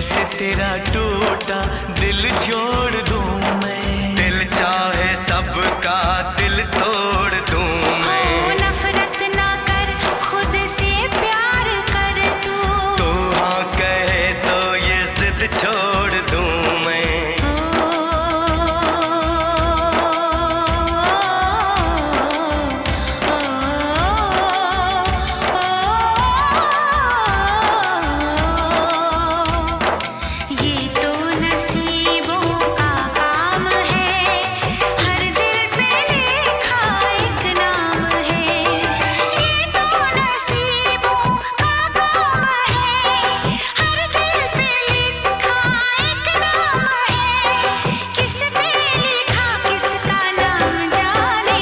से तेरा टूटा दिल जोड़ दूँ मैं। दिल चाहे सबका